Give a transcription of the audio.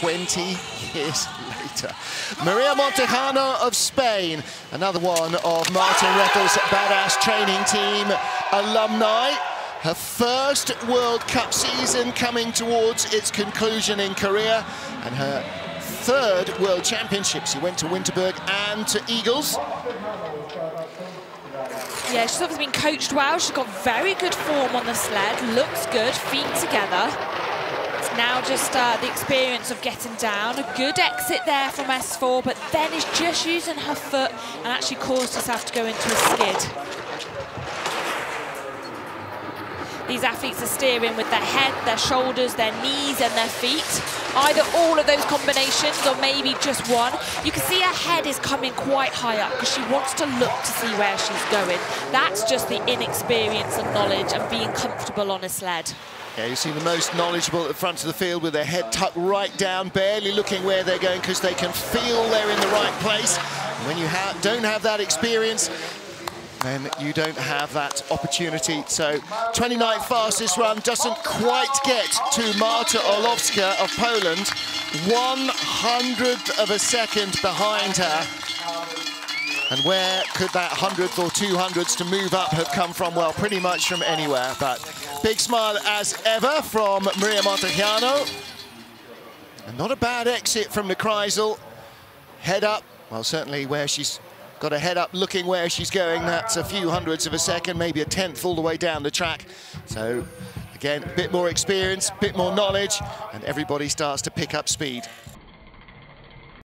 20 years later. Maria Montejano of Spain, another one of Martin Rettl's badass training team alumni. Her first World Cup season coming towards its conclusion in Korea, and her third World Championship. She went to Winterberg and to Igls. Yeah, she's obviously been coached well. She's got very good form on the sled, looks good, feet together. Now just uh, the experience of getting down. A good exit there from S4, but then is just using her foot and actually caused herself to go into a skid. These athletes are steering with their head, their shoulders, their knees and their feet. Either all of those combinations or maybe just one. You can see her head is coming quite high up because she wants to look to see where she's going. That's just the inexperience and knowledge and being comfortable on a sled. Yeah, you see the most knowledgeable at the front of the field with their head tucked right down, barely looking where they're going because they can feel they're in the right place. And when you ha don't have that experience, then you don't have that opportunity. So 29th fastest run doesn't quite get to Marta Orlowska of Poland. One hundredth of a second behind her. And where could that hundredth or two hundredths to move up have come from? Well, pretty much from anywhere. But big smile as ever from Maria Montejano. And not a bad exit from the Kreisel. Head up, well, certainly where she's got her head up looking where she's going. That's a few hundredths of a second, maybe a tenth all the way down the track. So, again, a bit more experience, a bit more knowledge, and everybody starts to pick up speed.